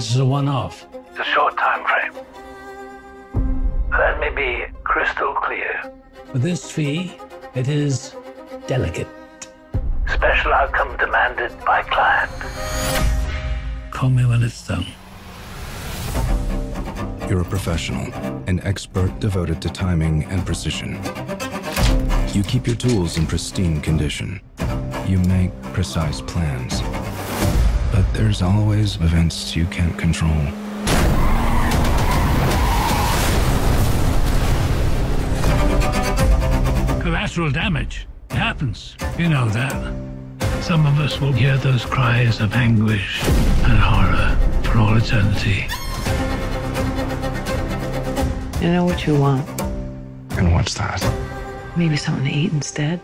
This is a one-off. It's a short time frame. Let me be crystal clear. For this fee, it is delicate. Special outcome demanded by client. Call me when it's done. You're a professional, an expert devoted to timing and precision. You keep your tools in pristine condition. You make precise plans. But there's always events you can't control. Collateral damage. It happens. You know that. Some of us will hear those cries of anguish and horror for all eternity. You know what you want. And what's that? Maybe something to eat instead.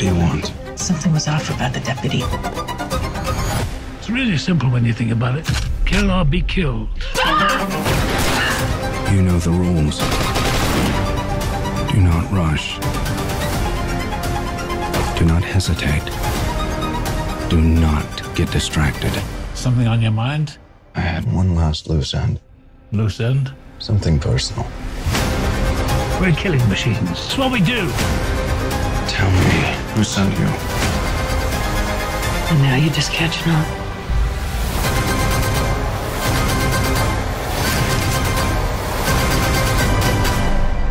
What do you want? Something was off about the deputy. It's really simple when you think about it. Kill or be killed. You know the rules. Do not rush. Do not hesitate. Do not get distracted. Something on your mind? I had one last loose end. Loose end? Something personal. We're killing machines. It's what we do. Tell me who sent you. And now you're just catching up.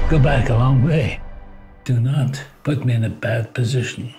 Go back a long way. Do not put me in a bad position.